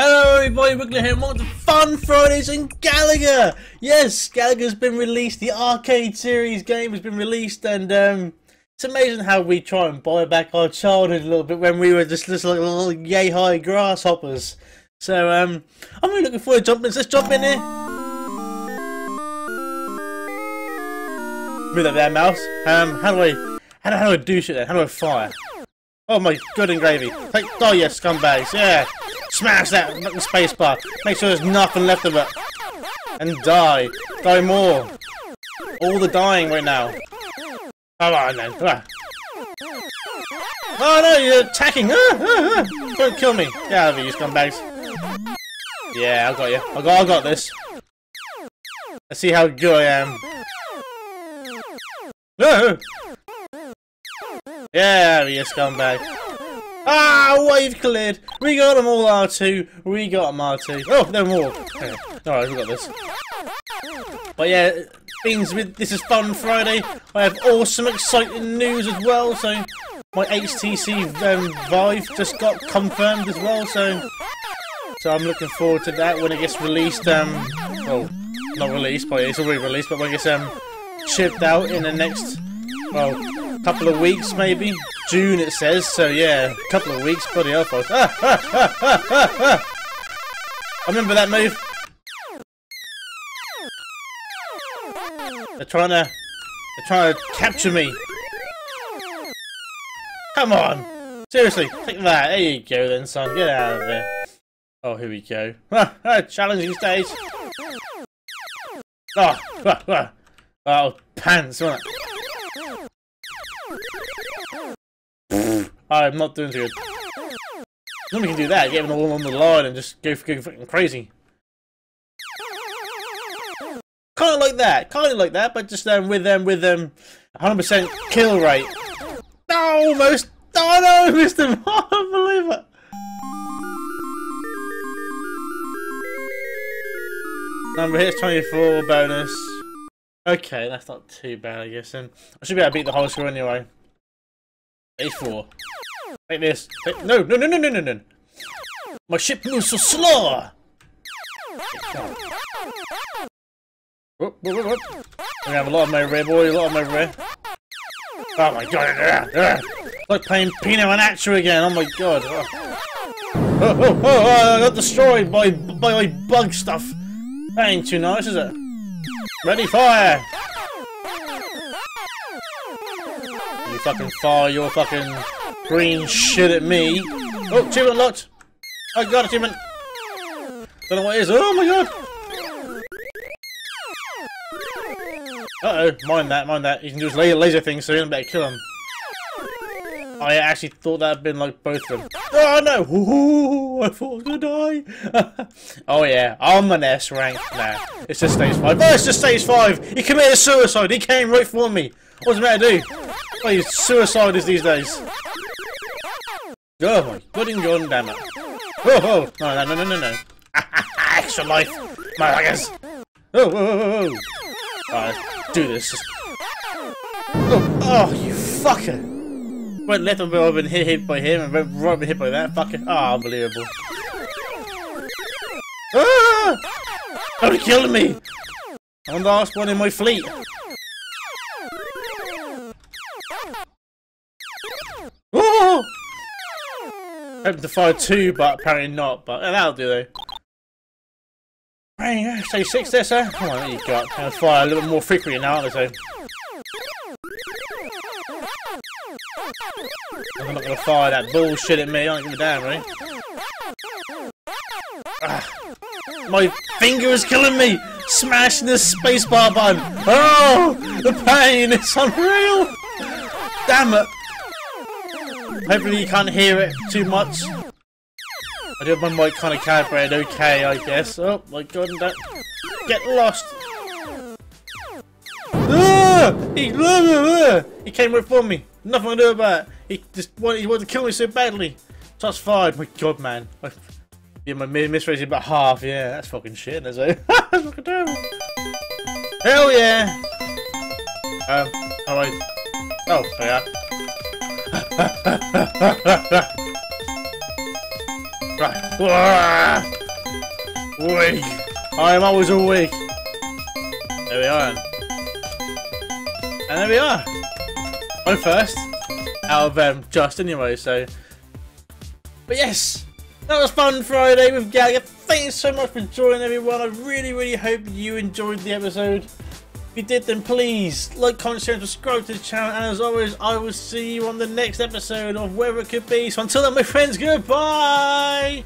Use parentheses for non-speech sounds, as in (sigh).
Hello everybody, Wiggler here, and welcome to Fun Fridays in Galaga! Yes, Galaga's been released, the arcade series game has been released, and um, it's amazing how we try and buy back our childhood a little bit when we were just, just like little yay high grasshoppers. So um, I'm really looking forward to jumping, let's jump in here! Move that there, mouse. Um, how do I, how do, do I do shit then? How do I fire? Oh my good and gravy. Oh yes, scumbags, yeah! Smash that fucking spacebar. Make sure there's nothing left of it. And die. Die more. All the dying right now. Come on then. Ah. Oh no, you're attacking! Ah, ah, ah. Don't kill me! Get out of here, you scumbags. Yeah, I got you. I got, I got this. Let's see how good I am. No! (laughs) Yeah, you scumbag. Ah, wave cleared. We got them all R2. We got them R2. Oh, no more. Okay. Alright, we got this. But yeah, things with this is Fun Friday. I have awesome, exciting news as well. So my HTC um, Vive just got confirmed as well. So so I'm looking forward to that when it gets released. Um, well, not released, but it's already released. But when it gets um shipped out in the next well a couple of weeks maybe. June it says, so yeah, a couple of weeks, bloody hell folks. Ah, ah, ah. I remember that move. They're trying to, they're trying to capture me. Come on. Seriously, take that. There you go then, son. Get out of there. Oh, here we go. (laughs) Challenging stage. Oh, ah. oh, pants, wasn't it? I'm not doing too good. Nobody can do that, get them all on the line and just go fucking crazy. Kind of like that, kind of like that, but just um, with them, with them, um, 100% kill rate. Almost. Oh no, (laughs) missed him. I don't believe it. Number hits 24 bonus. Okay, that's not too bad, I guess. And I should be able to beat the whole score anyway. Stage 4. Like this. Like, no, no, no, no, no, no, no. My ship moves so slow. Whoop, whoop, whoop, whoop. We have a lot of my red boy, a lot of my red. Oh my god, uh, uh. like playing Pino and Action again, oh my god. Oh. Oh, oh, oh, I got destroyed by, by my bug stuff. That ain't too nice, is it? Ready, fire! You fucking fire your fucking green shit at me. Oh, achievement unlocked. I got achievement. Don't know what it is. Oh my god. Uh oh, mind that, mind that. You can do his laser thing soon, better kill him. I actually thought that had been like both of them. Oh no! Ooh, (laughs) I thought I was gonna die. (laughs) oh yeah, I'm an S rank. Nah, it's just stage 5. Oh, it's just stage 5! He committed suicide! He came right for me! What's the matter to do? Oh, he's suicide is these days. Oh my and gun, damn it. Oh, oh, no, no, no, no, no. (laughs) Extra life, motherfuckers. Oh, oh, oh, oh. Alright, do this. Oh, oh, you fucker. Went left and I've been hit, hit by him and went right been hit by that fucker. Oh, unbelievable. Ah! Oh, killing me! I'm the last one in my fleet. Hoping to fire two, but apparently not. But uh, that'll do though. Right, say six there, sir. Come on, there you go. Gonna fire a little more frequently now, aren't they? I'm not gonna fire that bullshit at me. I don't give a damn, right? Ah, my finger is killing me. Smashing the spacebar button. Oh, the pain! It's unreal. Damn it. Hopefully you can't hear it too much. I do have my mic kind of calibrated okay, I guess. Oh my god, don't get lost. Ah! He, ah! he came right for me. Nothing to do about it. He just wanted, he wanted to kill me so badly. Shots fired. My god, man. Yeah, my miss rate is about half. Yeah, that's fucking shit. That's, (laughs) that's fucking terrible. Hell yeah. Um, alright. Oh, yeah. Weak. I am always a weak. There we are. And there we are. I'm first out of um, them, just anyway, so. But yes, that was fun Friday with Galaga. Thank you so much for joining everyone. I really, really hope you enjoyed the episode. You did, then please like, comment, share, and subscribe to the channel. And as always, I will see you on the next episode of Wherever It Could Be. So until then, my friends, goodbye!